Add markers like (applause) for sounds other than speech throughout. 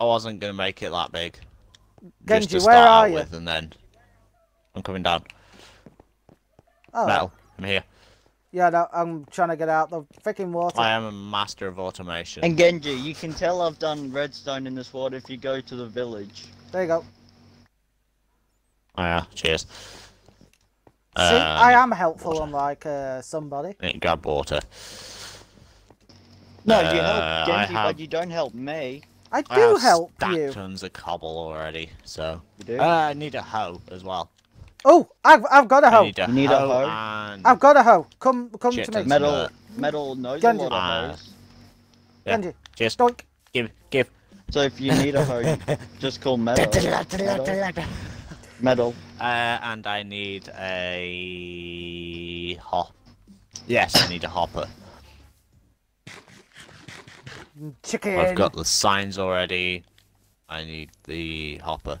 I wasn't gonna make it that big. Genji, just to where start are out you? with, and then I'm coming down. Oh, Metal, I'm here. yeah, no, I'm trying to get out the freaking water. I am a master of automation. And Genji, you can tell I've done redstone in this water if you go to the village. There you go. Oh, yeah, cheers. See, Um, I am helpful, unlike uh, somebody. I need grab water. No, you Uh, help Genji, have- but you don't help me. I I do have help stacked you. tons of cobble already, so You do? uh, I need a hoe as well. Oh, I've I've got a hoe. need a You need a hoe, hoe? and I've got a hoe. Come come Shit, to me. metal, uh, metal knows Genji. a lot of hoes. yeah. Genji, just doink. give give. So if you need a hoe, (laughs) just call metal. metal. Metal. Uh, and I need a hop. Yes, I need a hopper. Chicken. I've got the signs already. I need the hopper.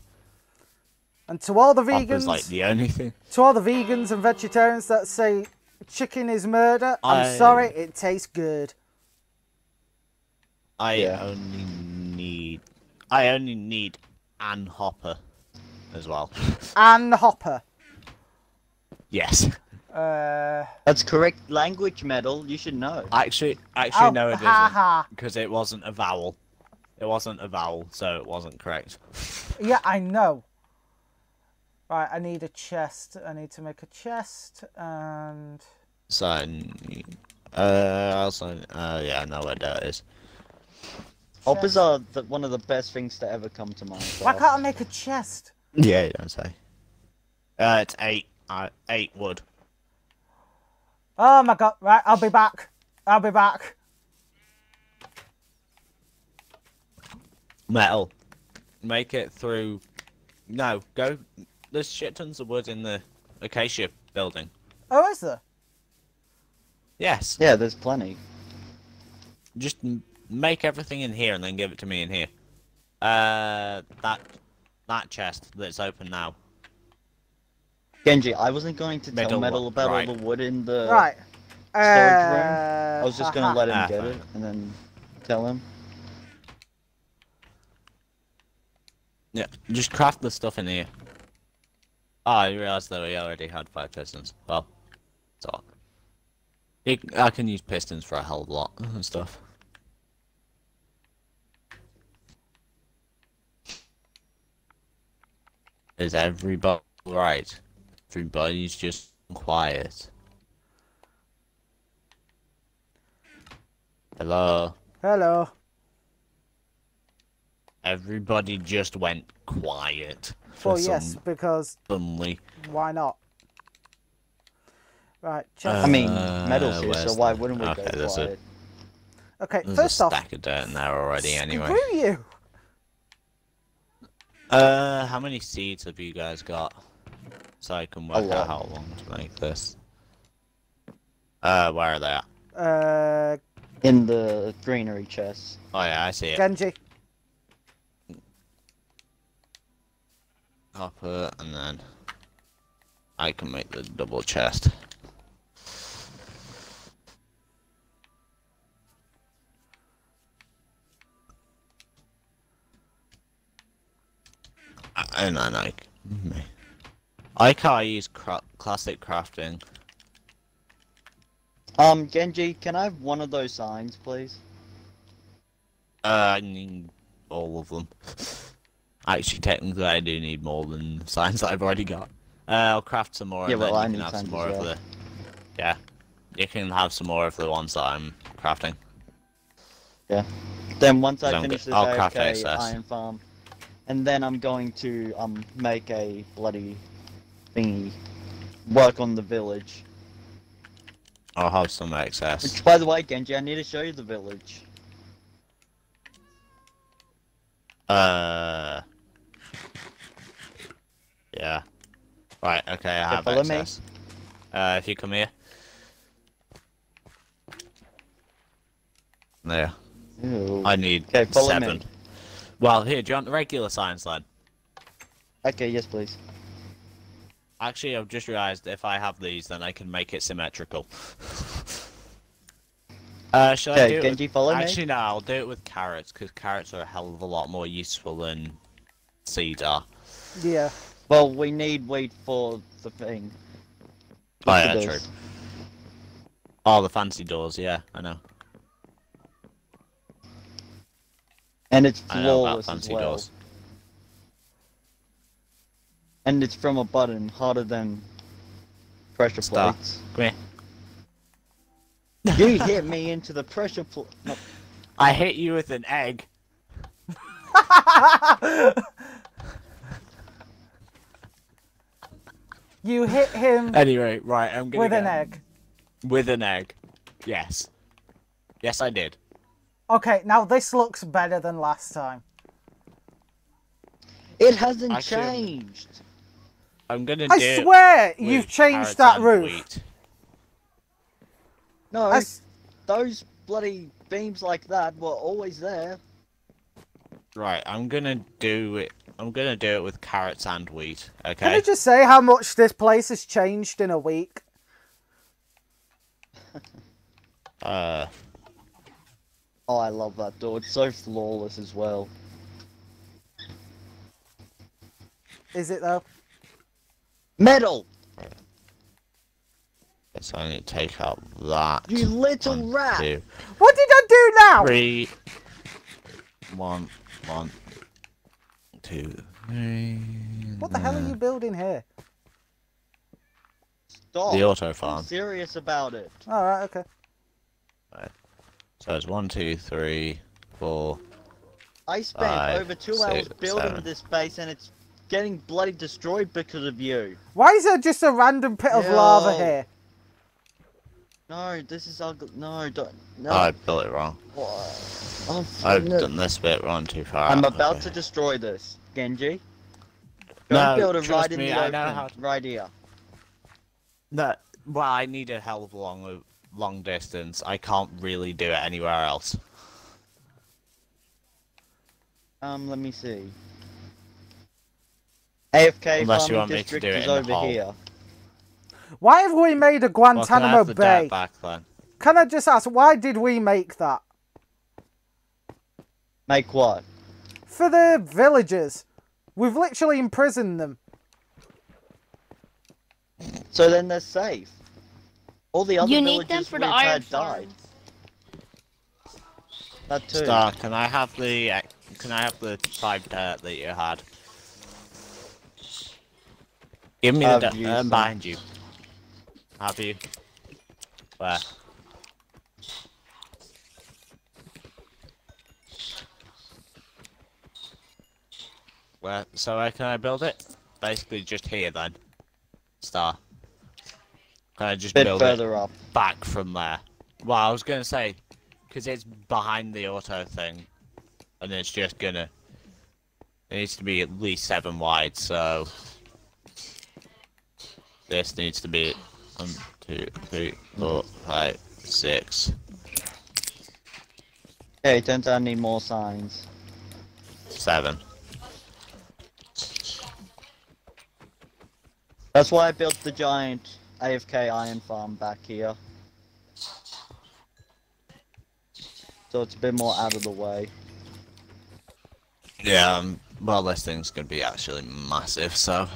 And to all the Hopper's vegans, like the only thing. to all the vegans and vegetarians that say chicken is murder, I'm sorry, it tastes good. I Yeah. only need. I only need an hopper, as well. And hopper. Yes. Uh, That's correct language, metal. You should know. Actually, actually, oh, no, it ha isn't. Because it wasn't a vowel. It wasn't a vowel, so it wasn't correct. (laughs) Yeah, I know. Right, I need a chest. I need to make a chest and So, uh, also, uh, yeah, I know where that is. Hoppers are the, one of the best things to ever come to mind. why can't I make a chest? Yeah, you don't say. Uh, it's eight, uh, eight wood. Oh my god! Right, I'll be back. I'll be back. Metal. Make it through. No, go. There's shit tons of wood in the acacia building. Oh, is there? Yes. Yeah, there's plenty. Just make everything in here and then give it to me in here. Uh, that that chest that's open now. Genji, I wasn't going to tell Metal Metal about right. all the wood in the right. storage room. Uh, I was just gonna haha. let him Ah, get fine. it and then tell him. Yeah, just craft the stuff in here. Oh, I realised that we already had five pistons. Well, so you, I can use pistons for a hell of a lot and (laughs) stuff. Is everybody right? Everybody's just quiet. Hello. Hello. Everybody just went quiet. For Well, yes, because suddenly. why not? Right. Chest. I mean, Uh, Metal's here, so why wouldn't we okay, go there's a- quiet? okay. There's First a off, stack of dirt in there already anyway. screw you. Uh, how many seeds have you guys got? So I can work out how long to make this. Uh, where are they at? Uh, In the greenery chest. Oh yeah, I see it. Genji. Copper, and then I can make the double chest. Uh, And then I, me. I can't use cra- classic crafting. Um, Genji, can I have one of those signs, please? Uh, I need all of them. Actually, technically, I do need more than signs that I've already got. Uh, I'll craft some more. Yeah, well, I you need can have some more of well. the. Yeah, you can have some more of the ones that I'm crafting. Yeah. Then once I finish this I'll craft AFK ASS. iron farm, and then I'm going to um make a bloody thingy, work on the village. I'll have some access. Which, by the way, Genji, I need to show you the village. Uh. Yeah. Right. Okay, I have follow me. excess. Uh, if you come here. There. Ew. I need Okay, follow me. Well, here, do you want the regular signs then? Okay, yes, please. Actually, I've just realised if I have these, then I can make it symmetrical. (laughs) Uh, should I do it Genji, with... follow me. Actually, no, I'll do it with carrots, because carrots are a hell of a lot more useful than seeds are. Yeah. Well, we need wheat for the thing. Oh, yeah, true. Oh, the fancy doors, yeah, I know. And it's I know about flawless fancy well. doors. And it's from a button, harder than pressure Star. plates. Come here. you hit me into the pressure plate. No, I hit you with an egg. (laughs) you hit him Anyway, right, I'm gonna with an egg. With an egg. Yes. Yes, I did. Okay, now this looks better than last time. it hasn't Actually, I'm- changed. I'm gonna I swear you've changed that and roof. wheat. No, I s- those bloody beams like that were always there. Right, I'm gonna do it. I'm gonna do it with carrots and wheat. Okay. Can Okay. I just say how much this place has changed in a week? (laughs) Uh, Oh, I love that door. It's so flawless as well. Is it though? Metal! so I need to take out that. You little One, rat! two, What did I do now? three. One, one, two, three. What the hell are you building here? Stop! The auto farm. I'm farm. serious about it. Alright, okay. Right. So it's one, two, three, four. I spent Five, over two six, hours building seven. this base and it's getting bloody destroyed because of you. Why is there just a random pit of lava here? No, this is ugly. No, don't. No. Oh, I built it wrong. What? I'm, I've no. done this bit wrong too far. I'm about okay. to destroy this, Genji. Go No, build it trust right in the I open, know how to- right here. No, well, I need a hell of a long, long distance. I can't really do it anywhere else. Um, let me see. AFK Unless you want me to do it is in over here. Why have we made a Well, can I Guantanamo have the Bay? dirt back then? Can I just ask, why did we make that? Make what? For the villagers. We've literally imprisoned them. So then they're safe. All the other You villages need them for the we've iron had died. That too. Star, can I have the uh, can I have the five dirt that you had? Give me the Have you um, some? behind you. Have you? Where? Where? So where can I build it? Basically just here then. Star. Can I just Bit build it further up. back from there. Well, I was gonna say, because it's behind the auto thing, and it's just gonna. It needs to be at least seven wide, so this needs to be one, two, three, four, five, six, Okay, turns out I need more signs. seven. That's why I built the giant AFK iron farm back here. So it's a bit more out of the way. Yeah. Um, well, this thing's gonna be actually massive, so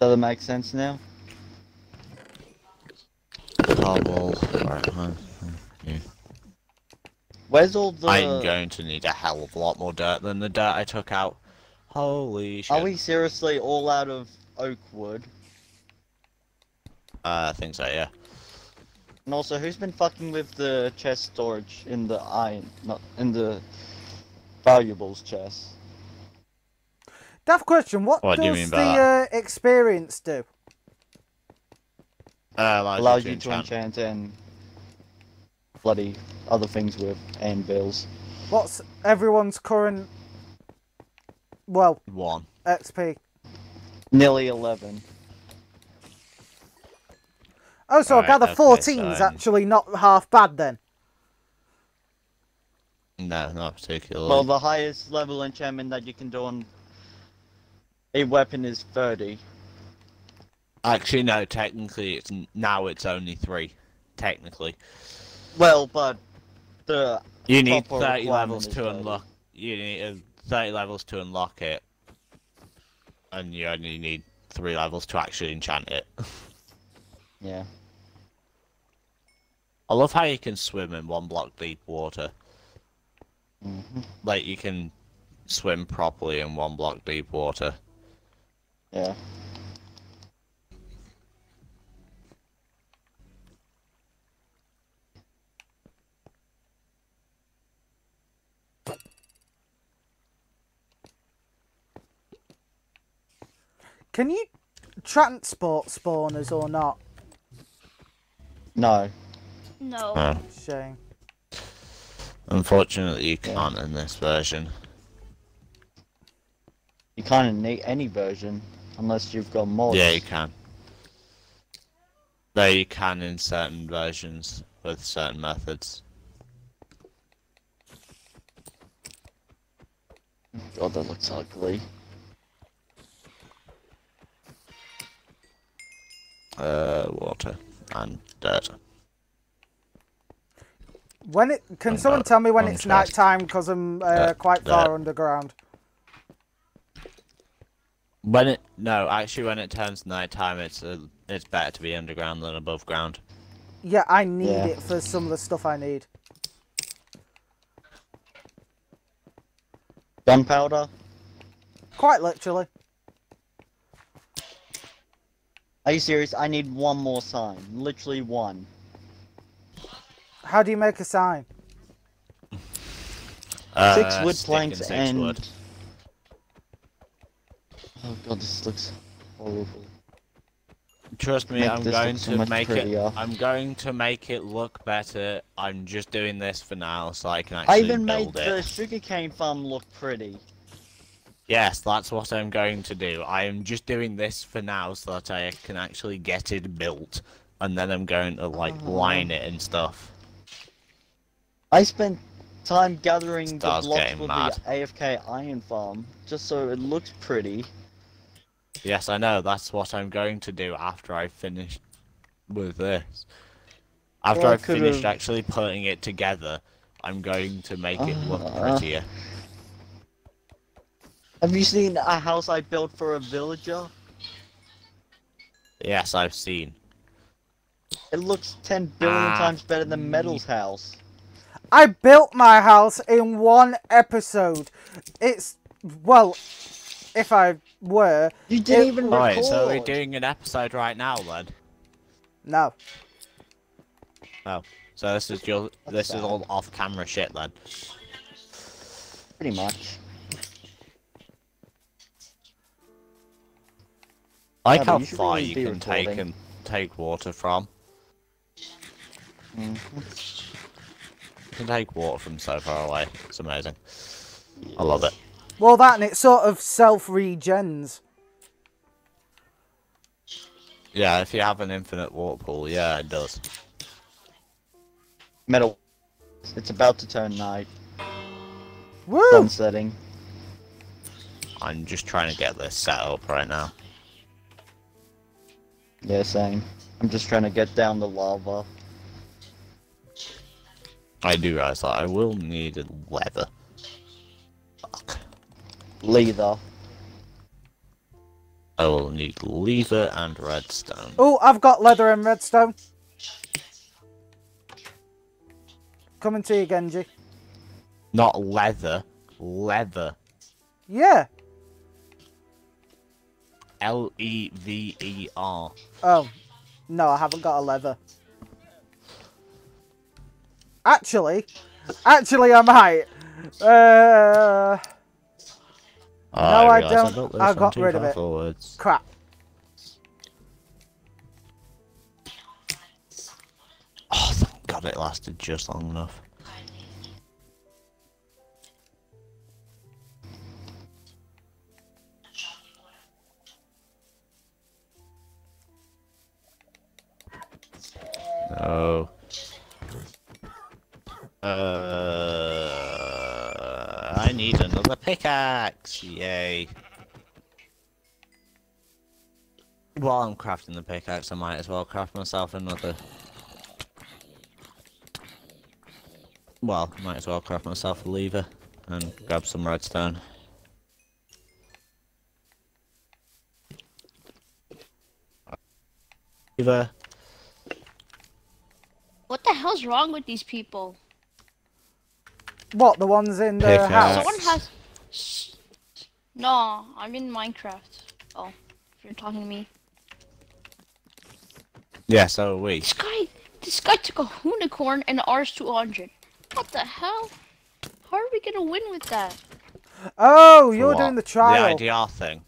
Does that make sense now? cobble. Right, huh? Where's all the... I'm going to need a hell of a lot more dirt than the dirt I took out. Holy shit! Are we seriously all out of oak wood? Uh, I think so. Yeah. And also, who's been fucking with the chest storage in the iron, not in the valuables chest? Daft question, what, What do you does mean the uh, experience do? Uh, allows, Allows you you to to enchant. enchant and bloody other things with anvils. What's everyone's current, well, One. XP? Nearly 11. Oh, so I Right, gather okay, 14 is so- actually not half bad then. No, not particularly. Well, the highest level enchantment that you can do on a weapon is 30. Actually, no. Technically, it's now it's only three. technically. Well, but the You need 30 levels to 30. unlock. You need uh, 30 levels to unlock it, and you only need three levels to actually enchant it. (laughs) yeah. I love how you can swim in one block deep water. hmm Like you can swim properly in one block deep water. Yeah. Can you transport spawners or not? No. No. Uh, Shame. unfortunately, you can't in this version. You kind of need any version unless you've got mods. Yeah, you can. Though you can in certain versions with certain methods. God, that looks ugly. Uh, water and dirt. When it can On someone that- tell me when on it's chest. night time because I'm uh, Uh, quite there. far underground. When it no, actually, when it turns nighttime, it's uh, it's better to be underground than above ground. Yeah, I need Yeah. it for some of the stuff I need. Gunpowder? Quite literally. Are you serious? I need one more sign. Literally one. How do you make a sign? Uh, six wood stick planks six and. wood. Oh god, this looks horrible. Trust me, Make I'm going look so to make prettier. it. I'm going to make it look better. I'm just doing this for now, so I can actually I even made it. the sugarcane farm look pretty. Yes, that's what I'm going to do. I am just doing this for now so that I can actually get it built, and then I'm going to like Oh. line it and stuff. I spent time gathering the blocks for mad. the AFK iron farm just so it looks pretty. Yes, I know. That's what I'm going to do after I finish with this. After Well, I I've finished actually putting it together, I'm going to make it look Uh. prettier. Have you seen a house I built for a villager? Yes, I've seen. It looks 10 billion Ah. times better than Metal's house. I built my house in one episode. It's well, if I were You didn't It- even record. Right, so we're doing an episode right now then. no. Oh, so this is your That's this is all off camera shit then. Pretty much. I like Yeah, but how you far really you be can take and take water from. Mhm. You can take water from so far away. It's amazing. I love it. Well, that and it sort of self regens. Yeah, if you have an infinite water pool, yeah, it does. Metal. It's about to turn night. Woo! Sun setting. I'm just trying to get this set up right now. Yeah, same. I'm just trying to get down the lava. I do realize that I will need leather. Fuck. Leather. I will need leather and redstone. Oh, I've got leather and redstone. Coming to you, Genji. Not leather, leather. Yeah. L E V E R. Oh, no, I haven't got a leather. Actually, actually, I might. Uh, Oh, No, I realised don't. this I got rid of it. Forwards. crap. Oh, thank God it lasted just long enough. No. Uh, I need another pickaxe. Yay. While I'm crafting the pickaxe, I might as well craft myself another. Well, might as well craft myself a lever and grab some redstone. Lever. What the hell's wrong with these people? What, the ones in the Pickaxe. house? Someone has. S- No, I'm in Minecraft. Oh, if you're talking to me. Yeah, so are we. This guy, this guy took a unicorn and ours 200. What the hell? How are we gonna win with that? Oh, you're what? doing the trial. The IDR thing.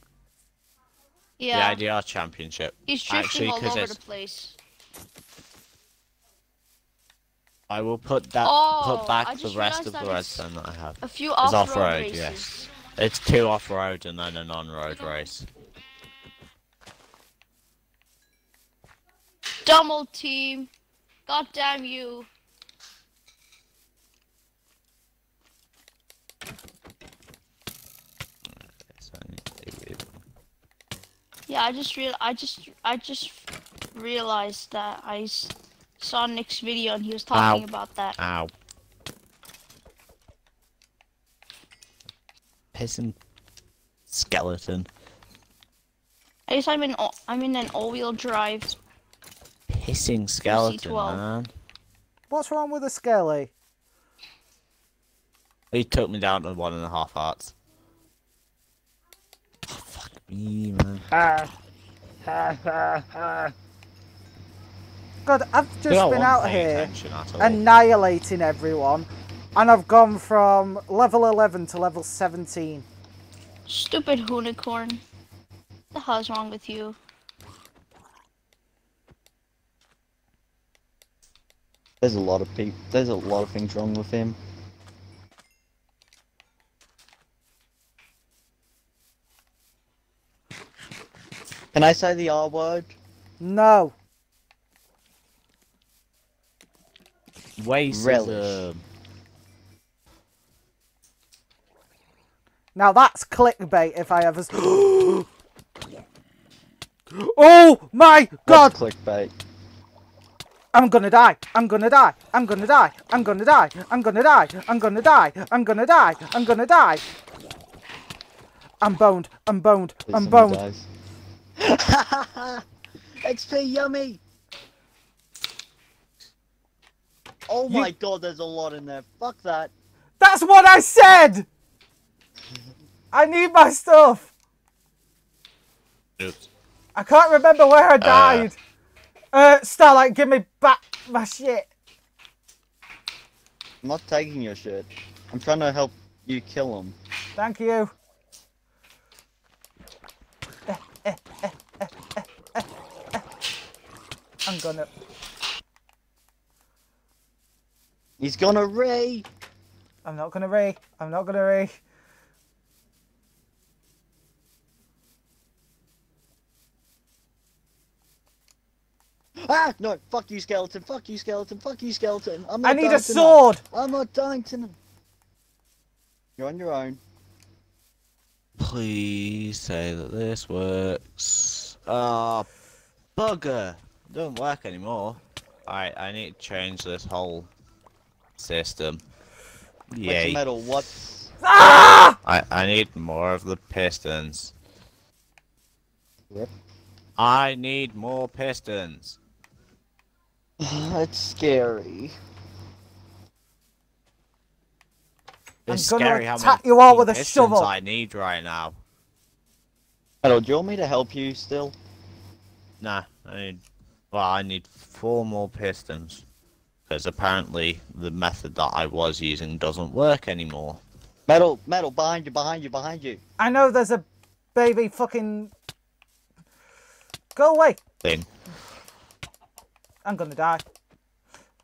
Yeah, The IDR championship. he's drifting Actually, all 'cause over it's- the place. I will put that Oh, put back the rest of the redstone that I have. A few off-road, off-road, races. yes. It's two off-road and then an on-road race. Double team. God damn you. So I need to do it. Yeah, I just real I just I just realized that I saw Nick's video and he was talking Ow. about that. Ow. Pissing skeleton. I guess I'm in all, I'm in an all-wheel drive. Pissing skeleton, C12. man. What's wrong with the skelly? He took me down to one and a half hearts. Oh, fuck me, man. God, I've just wasn't been out here attention at all. annihilating everyone, and I've gone from level 11 to level 17. Stupid unicorn. What the hell is wrong with you? There's a lot of people. There's a lot of things wrong with him. Can I say the R word? No. Racism. Uh, now that's clickbait if I ever. (gasps) oh my god! What's clickbait? I'm gonna die. I'm gonna die. I'm gonna die. I'm gonna die. I'm gonna die. I'm gonna die. I'm gonna die. I'm gonna die. I'm boned. I'm boned. Please I'm boned. dies. (laughs) XP yummy! Oh You- my god, there's a lot in there. Fuck that. That's what I said! (laughs) I need my stuff. Oops. I can't remember where I died. Uh, Starlight, give me back my shit. I'm not taking your shit. I'm trying to help you kill him. Thank you. (laughs) I'm gonna. He's gonna re. I'm not gonna re. I'm not gonna re. Ah! No, fuck you, skeleton. Fuck you, skeleton. Fuck you, skeleton. I'm not I need dying a tonight. sword. I'm not dying tonight. You're on your own. Please say that this works. Ah, bugger. Doesn't work anymore. Alright, I need to change this whole system. Yeah. Yay. metal? What's Ah! I, I need more of the pistons. Yep. I need more pistons. (sighs) It's scary. It's I'm gonna scary how many attack you all with a pistons shovel. I need right now. Hello, do you want me to help you still? Nah, I need. Well, I need four more pistons. Because apparently the method that I was using doesn't work anymore. Metal, metal, behind you, behind you, behind you. I know there's a baby fucking. Go away. Thing. I'm gonna die.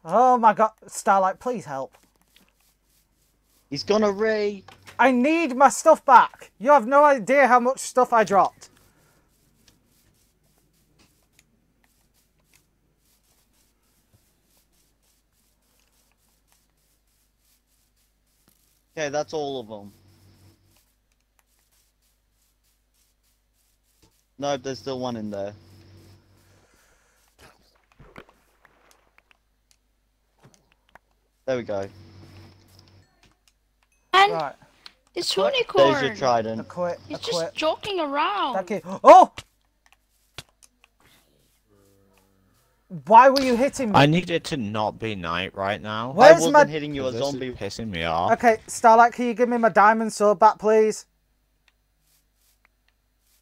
Oh my god. Starlight, please help. He's gonna re. I need my stuff back. You have no idea how much stuff I dropped. Okay, that's all of them. Nope, there's still one in there. There we go. man. Right. It's There's your unicorn. A trident. quit. He's A just joking around. Okay. Oh! Why were you hitting me? I need it to not be night right now. Where's I wasn't my- hitting you a 'cause this is zombie. pissing me off. Okay, Starlight, can you give me my diamond sword back, please?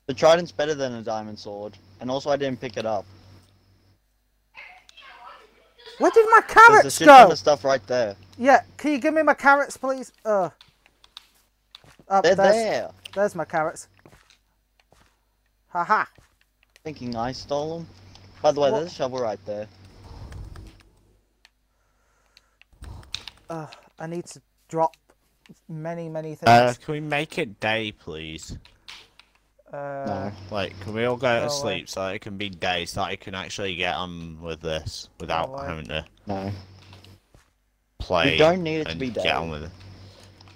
The trident's better than a diamond sword. And also I didn't pick it up. Where did my carrots There's a shit ton go? of stuff right there. Yeah, can you give me my carrots, please? Uh. Oh, They're there's, there. there's my carrots. Haha. Thinking I stole them. By the way, What? there's a shovel right there. Uh, I need to drop many, many things. Uh, can we make it day, please? Uh, No. Like, can we all go Go to away. sleep so it can be day, so I can actually get on with this without away. having to No. play You don't need it to and be get day. on with it.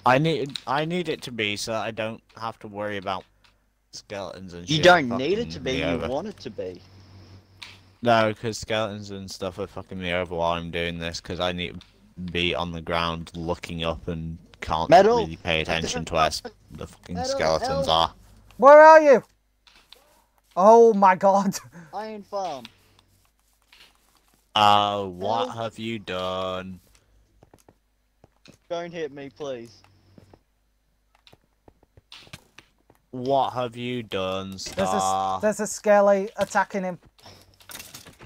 I need I need it to be so I don't have to worry about skeletons and You shit You don't need it to be, you over. want it to be. No, because skeletons and stuff are fucking me over while I'm doing this, because I need to be on the ground looking up and can't Metal! really pay attention to where the fucking Metal, skeletons help! are. where are you? Oh my god. Iron farm. Oh, what Help! have you done? Don't hit me, please. What have you done, There's Star? a, there's a skelly attacking him.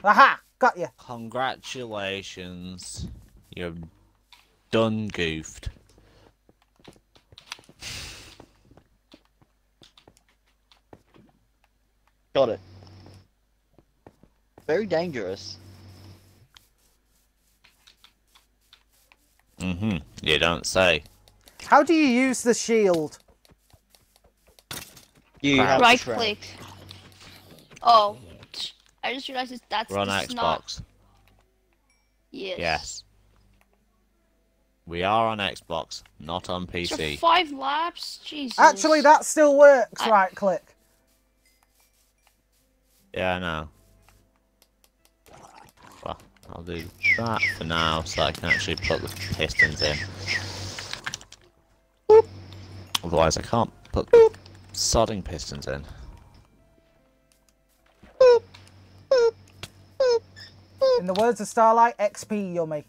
Aha! Got you. Congratulations. You're done goofed. Got it. Very dangerous. Mm-hmm. You don't say. How do you use the shield? You Crap. have to Right click. Oh, I just realized it's- that's We're on this Xbox. not. Yes. Yes. We are on Xbox, not on So PC. five laps. Jesus. Actually, that still works. I- Right click. Yeah, I know. Well, I'll do that for now so I can actually put the pistons in. Otherwise, I can't put sodding pistons in. In the words of Starlight, XP yummy.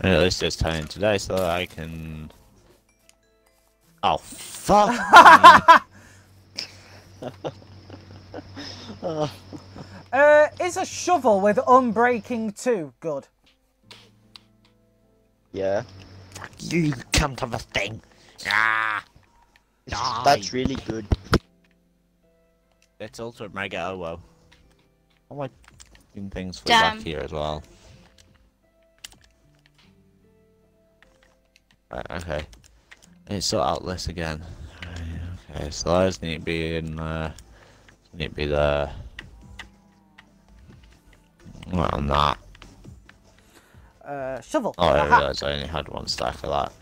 And at least it's turning today so I can. Oh, fuck! (laughs) Uh, is a shovel with unbreaking 2 good? Yeah. you come to a thing! Ah! That's really good. It's Ultra Mega Owo. All my fucking things for Damn. back here as well. Right, okay. Let's sort out this again. Right, Okay, so those need to be in uh need to be there. Well not. Uh, shovel. Oh I realised I only had one stack of that.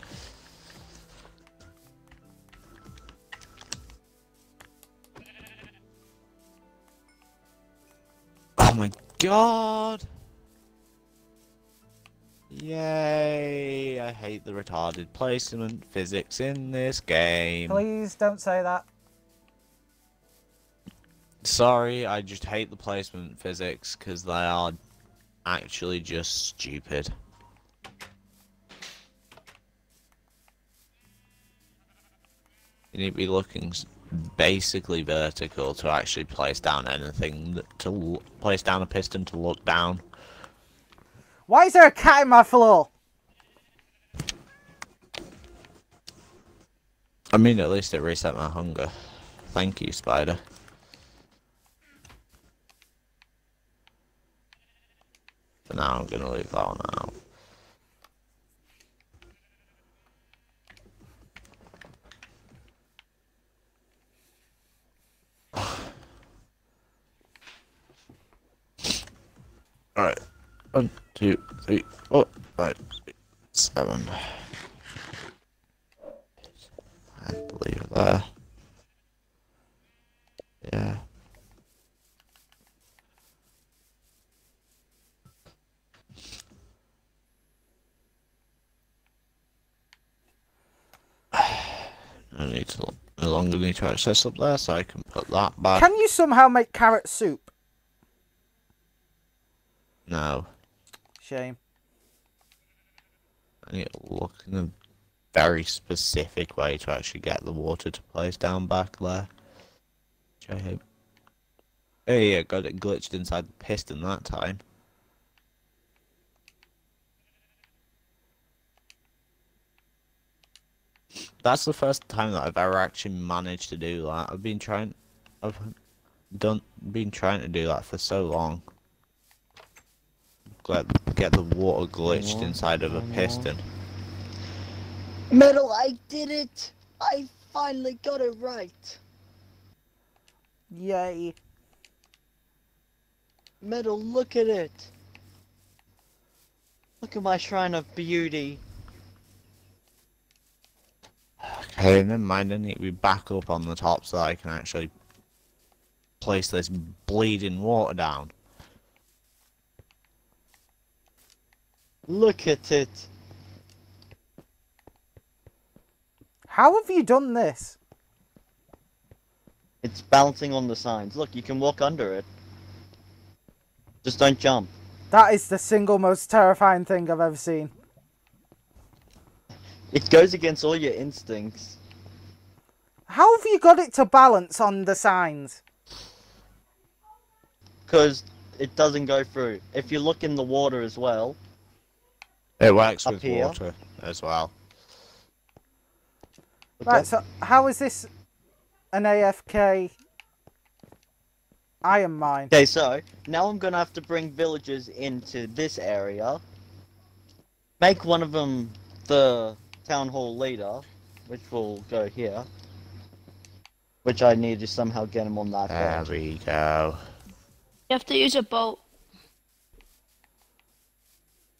God! Yay! I hate the retarded placement physics in this game. Please don't say that. Sorry, I just hate the placement physics because they are actually just stupid. You need to be looking s- basically vertical to actually place down anything to place down a piston to look down. Why is there a cat in my floor? I mean, at least it reset my hunger. Thank you, Spider. For now, I'm gonna leave that one out. One, two, three, four, five, six, seven. I believe that. Yeah. (sighs) I need to no longer need to access up there, so I can put that back. Can you somehow make carrot soup? No. Shame. I need to look in a very specific way to actually get the water to place down back there. Hope. Oh yeah, got it glitched inside the piston that time. That's the first time that I've ever actually managed to do that. I've been trying, I've done, been trying to do that for so long. Get, get the water glitched oh, inside of a piston. Metal, I did it! I finally got it right! Yay. Metal, look at it! Look at my shrine of beauty. Okay, never mind. I need to be back up on the top so I can actually place this bleeding water down. Look at it! How have you done this? It's bouncing on the signs. Look, you can walk under it. Just don't jump. That is the single most terrifying thing I've ever seen. It goes against all your instincts. How have you got it to balance on the signs? Because it doesn't go through. If you look in the water as well, It works with here. water as well. Right, so how is this an AFK iron mine? Okay, so now I'm gonna have to bring villagers into this area. Make one of them the town hall leader, which will go here. Which I need to somehow get him on that There bed. we go. You have to use a boat.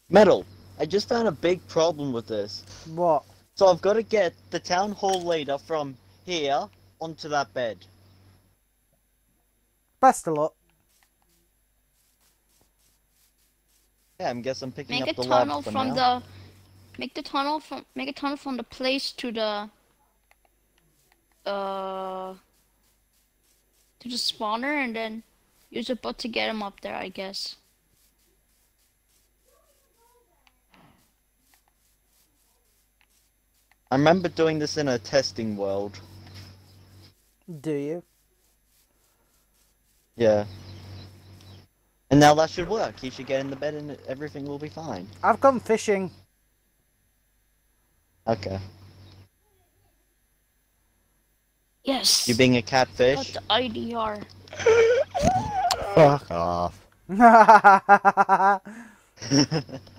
Metal, I just found a big problem with this. What? So I've got to get the town hall leader from here onto that bed. Best of luck. Yeah, I'm guess I'm picking Make a up the tunnel lab for from now. the. Make the tunnel from. Make a tunnel from the place to the. Uh. To the spawner and then use a boat to get him up there, I guess. I remember doing this in a testing world. Do you? Yeah. And now that should work. He should get in the bed and everything will be fine. I've gone fishing. Okay. Yes. You being a Got catfish? the IDR. (laughs) Fuck off. (laughs) (laughs)